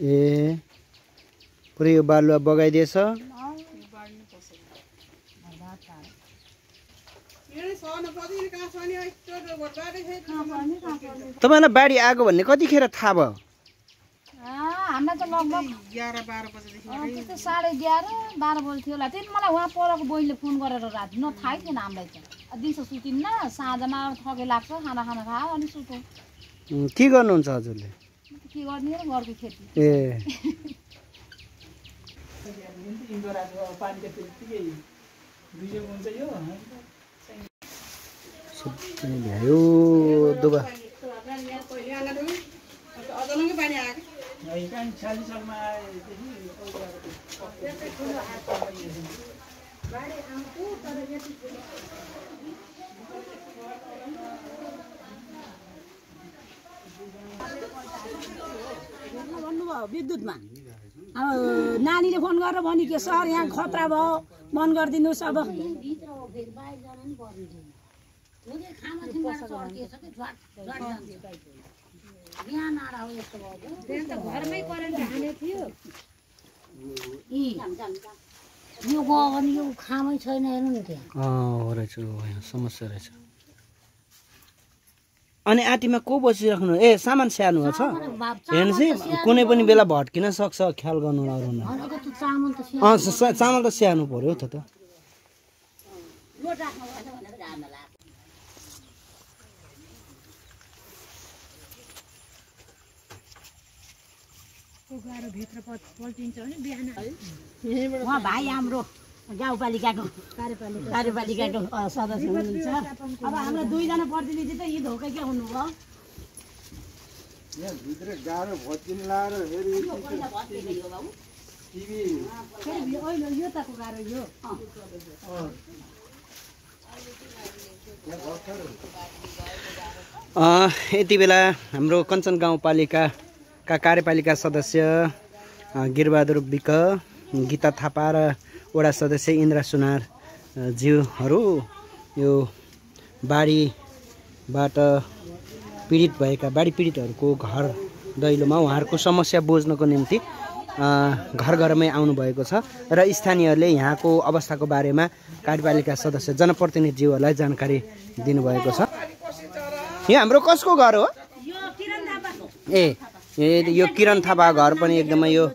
ए पुरै यो बालुवा बगाइदिएछ। तपाईँलाई बाढी आएको भन्ने कतिखेर थाहा भयो? हामीलाई त लगभग एघार बाह्र बजेदेखि अँ, त्यस्तै साढे एघार बाह्र बजी थियो होला। त्यति मलाई उहाँ परको बहिनीले फोन गरेर राति। न थाहै थिएन हामीलाई त। दिउँसो सुतिन्न साँझमा थके लाग्छ खाना खाना खायो अनि उम्, के गर्नुहुन्छ हजुरले? के गर्ने र घरको खेती। ए। सबै भ्यायो दुबा। विद्युतमा अब नानीले फोन गरेर भन्यो कि सर यहाँ खतरा भयो बन्द गरिदिनुहोस् अब घरमै करेन्ट हाने थियो यो गयो भने यो खामै छैन हेर्नु न त्यहाँ रहेछ समस्या रहेछ अनि आँटीमा को बसिराख्नु? ए सामान भएको छ। हेर्नुहोस् है कुनै पनि बेला भट्किन सक्छ ख्याल गर्नु अरू न भनेको त चामल त अँ स- स- चामल त स्याहार्नु पऱ्यो त त गाह्रो भित्र प- पल्टिन्छ भने बिहान उहाँ भाइ हाम्रो गाउँपालिकाको कार्यपालिका कार्यपालिकाको सदस्य हुनुहुन्छ। अब हाम्रो दुईजना प्रतिनिधि त यी धोका के हुनुभयो भित्र गाह्रो भत्किन लाएर फेरि टिभी। फेरि अहिले यो तको गाह्रो यो। अँ, यति बेला हाम्रो कञ्चन गाउँपालिकाका कार्यपालिका सदस्य गिरबहादुर विक गीता थापा र वडा सदस्य इन्द्र सुनार ज्यूहरू यो बाढीबाट पीडित भएका बाढी पीडितहरूको घर दैलोमा उहाँहरूको समस्या बुझ्नको निम्ति घर घरमै आउनुभएको छ र स्थानीयहरूले यहाँको अवस्थाको बारेमा कार्यपालिका सदस्य जनप्रतिनिधिज्यूहरूलाई जानकारी दिनुभएको छ। यो हाम्रो कसको घर हो? ए ए यो किरण थापा घर पनि एकदमै यो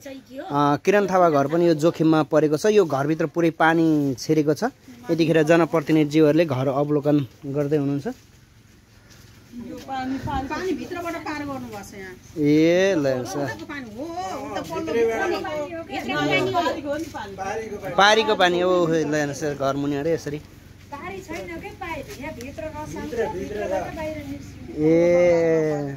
किरण थापा घर पनि यो जोखिममा परेको छ। यो घरभित्र पुरै पानी छिरेको छ। यतिखेर जनप्रतिनिधिज्यूहरूले घर अवलोकन गर्दै हुनुहुन्छ। ए ल हो हो पारीको पानी ओ ल हेर्नुहोस् घर मुनि अरे यसरी। ए।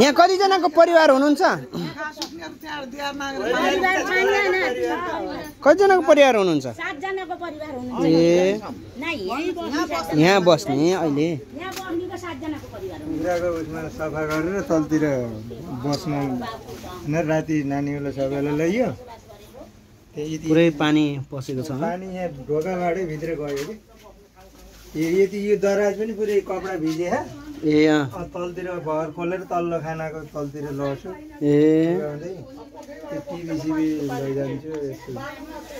यहाँ कतिजनाको परिवार हुनुहुन्छ? कतिजनाको परिवार हुनुहुन्छ? ए। यहीँ बस्ने अहिले? सफा गरेर तलतिर बस्न राति नानीहरूलाई सबैलाई लैयो त्यही पुरै पानी पसेको छ पानी यहाँ ढोकाबाटै भित्र गयो कि? यति यो दराज पनि पुरै कपडा भिजे ए तलतिर भर खोलेर तल्लो खानाको तलतिर लड्छु ए टिभी लैजान्छु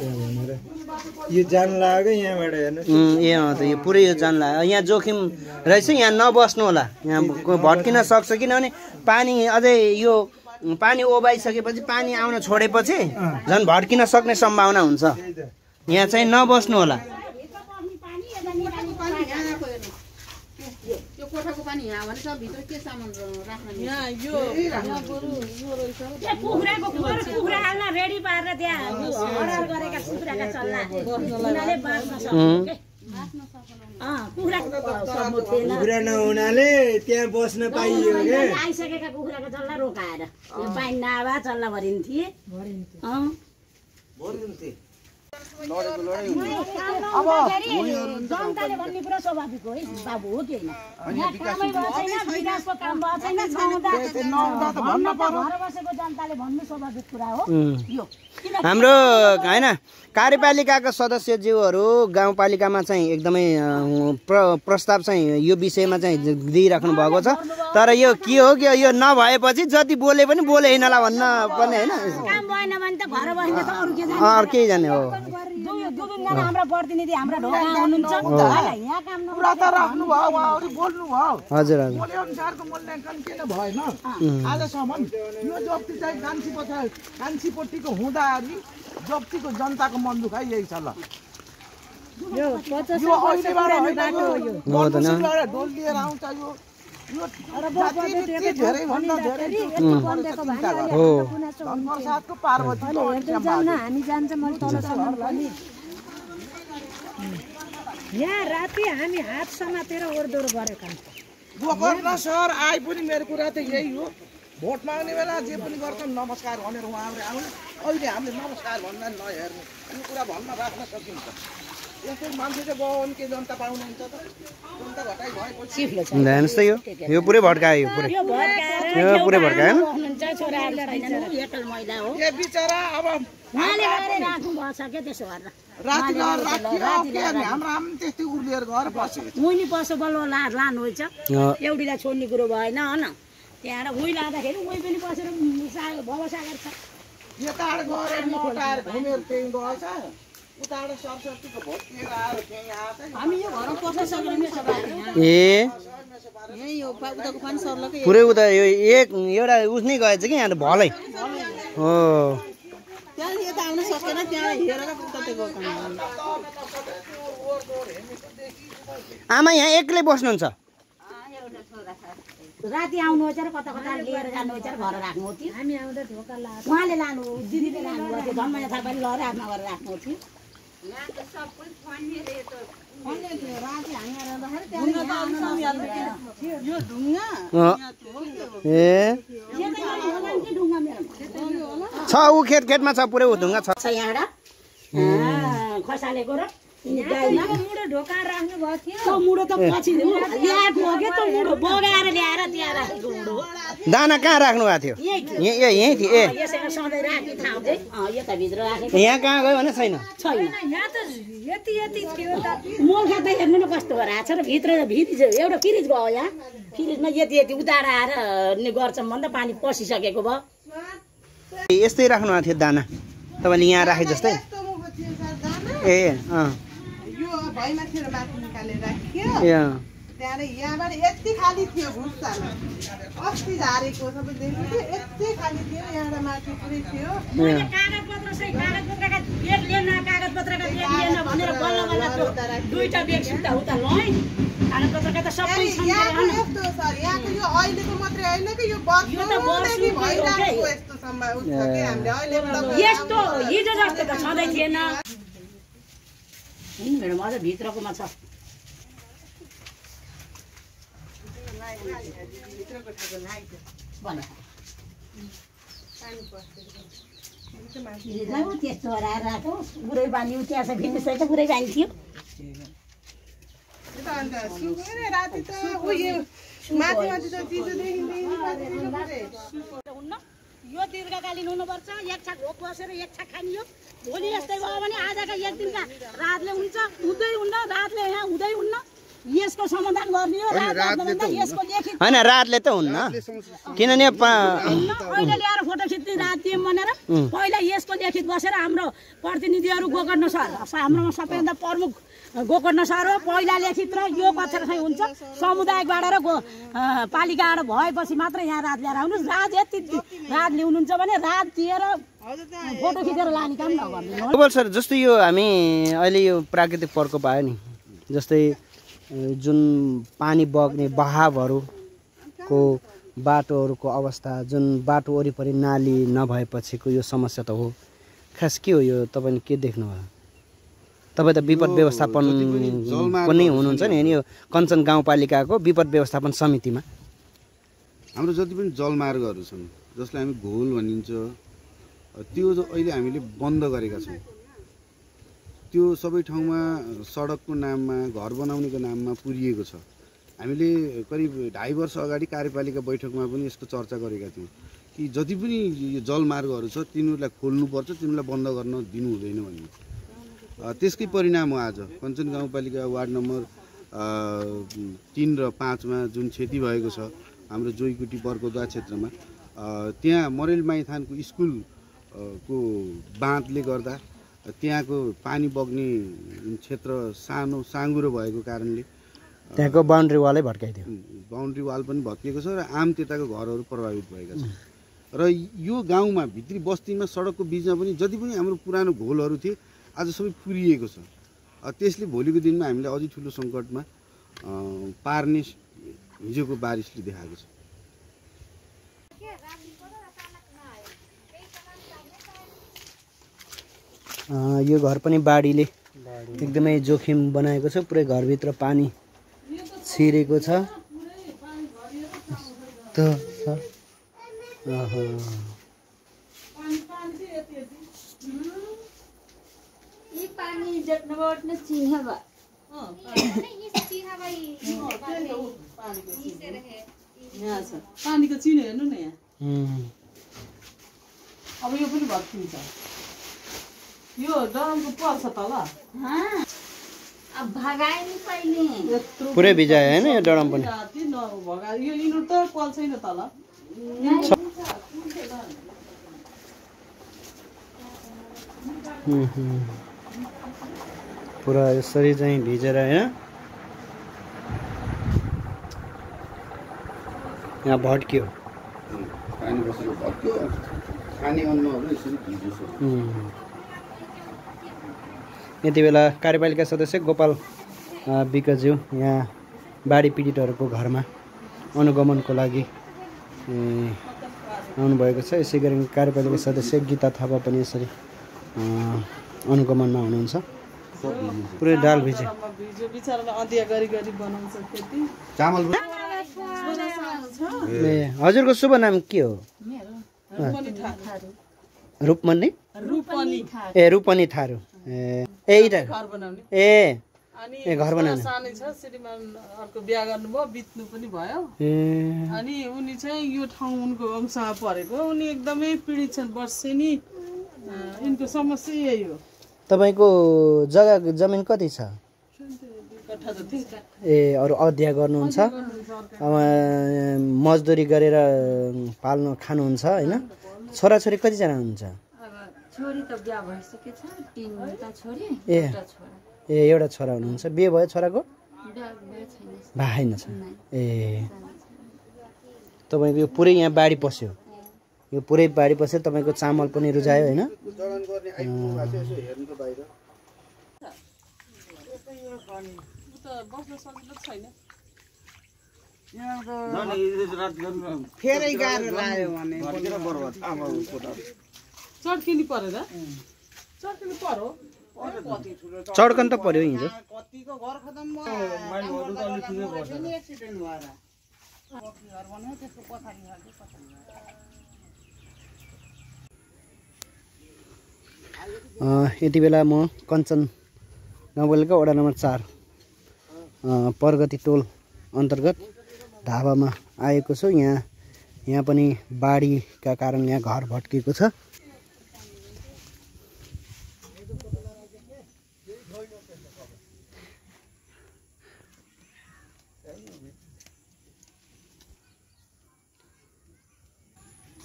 भनेर यो जान लाग्यो यहाँबाट उम्, ए अँ त यो पुरै यो जानला यहाँ जोखिम रहेछ यहाँ नबस्नु होला यहाँ भड्किन सक्छ किनभने पानी अझै यो पानी ओबाइसकेपछि पानी आउन छोडेपछि झन् भड्किन सक्ने सम्भावना हुन्छ यहाँ चाहिँ नबस्नु होला त्यो कोठाको पानी यहाँ भने भित्र के सामान राख्न यहाँ यो कुखुराको खोर कुखुरा हाल्न रेडी गरेका कुखुराका चल्ला थिएन कुखुरा नहुनाले त्यहाँ बस्न पाइयो आइसकेका कुखुराको चल्ला रोकाएर। पानी नाभा चल्ला भरिन्थे अँ। अब जनताले भन्ने कुरा स्वाभाविक हो है बाबु हो कि होइन? यहाँ कामै भएको छैन विकासको काम भएको छैन नहुँदा घर बसेको जनताले भन्नु स्वाभाविक कुरा हो। यो हाम्रो होइन कार्यपालिकाका सदस्यज्यूहरू गाउँपालिकामा चाहिँ एकदमै प्र प्रस्ताव चाहिँ यो विषयमा चाहिँ दिइराख्नु भएको छ। तर यो के हो कि यो नभएपछि जति बोले पनि बोले हिँडला भन्न पर्ने होइन। काम भएन भने त घर बस्ने त अरू के जाने? अँ केही जाने हो। दुई दुईजना हाम्रा प्रतिनिधि हाम्रा ढोका हुनुहुन्छ। होला, यहाँ काम नहुनु कुरा त राख्नु भयो उहाँहरू बोल्नु भयो हजुर। हजुर जप्तीको जनताको मन दुखाइ यही छ ल। यो अहिलेबाट हो डोल लिएर आउँछ यो। हो। हामी जान्छ मैले तलसम्म पनि यहाँ राति हामी हात समातेर ओरदोर गरेका। गोकर्ण सर आइ पनि मेरो कुरा त यही हो। भोट माग्ने बेला जे पनि गर्छन् नमस्कार भनेर उहाँहरूले आउने। अहिले हामीले नमस्कार भन्दा नहेर्ने। यो कुरा भन्न राख्न सकिन्छ। यस्तो मान्छे चाहिँ गयो भने के जनता पाउनुहुन्छ त? जनता घटाइ भएपछि हुँदा हेर्नुहोस् त यो। यो पुरै भड्कायो यो पुरै। यो भड्कायो। ए बिचरा अब राति हाम्रो आमा त्यस्तै उर्लिएर गएर बसेको मुनि पसो बल्ल ला एउटीलाई छोड्ने कुरो भएन होइन? त्यहाँबाट उही लाँदाखेरि उही पनि पसेर सागर भवसागर छ। यताबाट गएर नटाएर घुमेर त्यहीँ गएछ। उताबाट सरस्वतीको भोट लिएर आएर त्यहीँ आएछ हामी यो घरमा पस्न सक्दैन ए? यहीँ यो उताको पानी सर्लकै पुरै उता यो एक एउटा उस नै गएछ कि यहाँ त भलै। हो। त्यहाँ यता आउन सकेन त्यहाँ हेरेर उता त्यो गएको आमा यहाँ एक्लै बस्नुहुन्छ? राति आउनु हो र कता कता लिएर जानु हो र घर राख्नु हो थियो हामी आउँदा ढोका ला उहाँले लानु दिदीले लानु हो त्यो धनमया थापाले लगेर आफ्नो गरेर राख्नु हो थियो। छ ऊ खेत खेतमा छ पुरै ऊ ढुङ्गा छ। छ यहाँबाट। खसालेको र। गाईमा मुढो ढोका राख्नु भएको थियो त्यो मुढो त पछि ल्याएको हो कि त्यो मुढो बगाएर ल्याएर त्यहाँ राखेको मुढो हो दाना कहाँ राख्नु भएको थियो यही थियो यहीँ थियो ए कहाँ गयो भने छैन छैन यहाँ त यति यति थियो त मोलखा त हेर्नु न कस्तो भएर आएको छ र भित्र फ्रिज एउटा फ्रिज भयो यहाँ फ्रिजमा यति यति उतार आएर नि गर्छौँ भन्दा पानी पसिसकेको भयो यस्तै राख्नु भएको थियो दाना तपाईँले यहाँ राखे जस्तै यस्तो मुखो थियो सर दाना ए अँ यो भैमाथिबाट माथि निकालेर राखियो। ए अँ त्यहाँ यहाँबाट यति खाली थियो भुस्तामा अस्ति झारेको सबै देख्नु थियो यति खाली थियो यहाँबाट माथि पुरै थियो। यस्तो सर यहाँको यो अहिलेको मात्रै होइन कि यो यो त वर्षदेखि वर्षौँको हो भइरहेको के? यस्तो सम्भव छ कि हामीले अहिले यस्तो हिजो जस्तो त छँदै थिएन। हिँड मेरो अझ भित्रकोमा छ त्यस्तो हराएर आएको बुढै बानी त्यहाँ भिन्नु बुढै बानी थियो माथि माथि त यो दीर्घकालीन हुनुपर्छ। एक छाक घोप बसेर एक छाक खानियो। भोलि यस्तै भयो भने आजका एक दिनका रातले हुन्छ हुँदै हुन्न रातले यहाँ हुँदै हुन्न। यसको समाधान गर्ने हो होइन रातले त हुन्न। किनभने अहिले ल्याएर फोटो खिच्ने रात दियौँ भनेर पहिला यसको लेखित बसेर हाम्रो प्रतिनिधिहरू गोकर्ण सर हाम्रोमा सबैभन्दा प्रमुख गोकर्ण सर हो पहिला लेखित र यो कक्षामा चाहिँ हुन्छ। समुदायबाट र गो पालिकाबाट भएपछि मात्र यहाँ रात ल्याएर आउनुहोस्। रात यति रात ल्याउनुहुन्छ भने रात दिएर फोटो खिचेर लाने काम नगर्नु सर जस्तै यो हामी अहिले यो प्राकृतिक प्रकोप आयो नि जस्तै जुन पानी बग्ने बहावहरूको बाटोहरूको अवस्था जुन बाटो वरिपरि नाली नभएपछिको यो समस्या त हो। खास के हो यो? तपाईँले के देख्नुभयो? तपाईँ त विपद व्यवस्थापन पनि हुनुहुन्छ नि यो कञ्चन गाउँपालिकाको विपद व्यवस्थापन समितिमा? हाम्रो जति पनि जलमार्गहरू छन् जसलाई हामी घोल भनिन्छ त्यो अहिले हामीले बन्द गरेका छौँ त्यो सबै ठाउँमा सडकको नाममा घर बनाउनेको नाममा पुरिएको छ। हामीले करिब ढाई वर्ष अगाडि कार्यपालिका बैठकमा पनि यसको चर्चा गरेका थियौँ कि जति पनि यो जलमार्गहरू छ तिनीहरूलाई खोल्नुपर्छ तिनीहरूलाई बन्द गर्न दिनु हुँदैन भन्ने। त्यसकै परिणाम हो आज। कञ्चन गाउँपालिका वार्ड नम्बर तिन र पाँचमा जुन क्षति भएको छ हाम्रो जोइकुटी बर्कोदा क्षेत्रमा त्यहाँ मरेल माइथानको स्कुल अ, को बाँधले गर्दा त्यहाँको पानी बग्ने क्षेत्र सानो साँगुरो भएको कारणले त्यहाँको बााउन्ड्री वालै भड्काइदियो। बााउन्ड्री वाल पनि भत्किएको छ र आम त्यताको घरहरू प्रभावित भएका छन्। र यो गाउँमा भित्री बस्तीमा सडकको बिचमा पनि जति पनि हाम्रो पुरानो घोलहरू थिए आज सबै पुरिएको छ। त्यसले भोलिको दिनमा हामीलाई अझै ठुलो सङ्कटमा अ, पार्ने हिजोको बारिसले देखाएको छ। अ, यो घर पनि बाढीले एकदमै जोखिम बनाएको छ। पुरै घरभित्र पानी छिरेको छ। त छ अहँ। ये पानी जटनबाट न चिन्ह बा यहाँ छ पानीको चिनो हेर्नु न यहाँ उम्, अब यो पनि भत्किन्छ यो ड्रमको पर्छ तल हाँ अब भगाए नि पहिले यत्रो पुरै भिजायो होइन यो डरम पनि राति नभगा यो यिनीहरू त कल छैन तल उम्, उम्। पुरा यसरी चाहिँ भिजेर होइन? यहाँ उम्। यति बेला कार्यपालिका सदस्य गोपाल अ, विकज्यू यहाँ बाढी पीडितहरूको घरमा अनुगमनको लागि आउनुभएको छ। यसै गरी कार्यपालिका सदस्य गीता थापा पनि यसरी अनुगमनमा हुनुहुन्छ। पुरै डाल भिज्यो भिजो बिचरालाई अँदिया गरी गरी बनाउँछ खेती। चामल ए हजुरको शुभ नाम के हो? रूपनी ए रूपनी थारू। ए ए इटा घर बनाउने। ए अनि घर बनाउने। सानै छ श्रीमान अर्को बिहा गर्नुभयो बित्नु पनि भयो। ए। अनि उनी चाहिँ यो ठाउँ उनको वंशमा परेको। उनी एकदमै पीडित छन् वर्षेनी। अँ, यिनको समस्या यही हो। तपाईँको जग्गा जमिन कति छ? ए अरू अध्यय गर्नुहुन्छ। मजदुरी गरेर पाल्नु खानुहुन्छ होइन? छोराछोरी कतिजना हुनुहुन्छ? ए ए एउटा छोरा हुनुहुन्छ। बिहे भयो छोराको? भा छैन। छ ए। तपाईँको यो पुरै यहाँ बाढी पस्यो। यो पुरै बाढी तपाईँको चामल पनि रुजायो होइन? जडान गर्ने आइपुग्नु भएको छ यसो हेर्नु त बाहिर फेरै गाह्रो लाग्यो भने चड्किनु परेर चड्किनु पर्यो चड्कन त पर्यो हिजो कतिको घर खतम एक्सिडेन्ट भएर घर भन्यो त्यसको पछाडि हाल्दै पछाडि अँ, यति बेला म कञ्चन गाउँपालिका वडा नम्बर चार अँ, प्रगति टोल अन्तर्गत ढाबामा आएको छु। यहाँ यहाँ पनि बाढीका कारण यहाँ घर भत्किएको छ।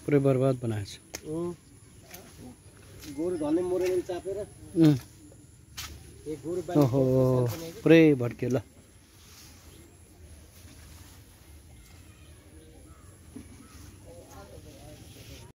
पुरै बर्बाद बनाएको छ गोरु धनी मोरेर चापेर उम्। ओहो पुरै भड्क्यो ल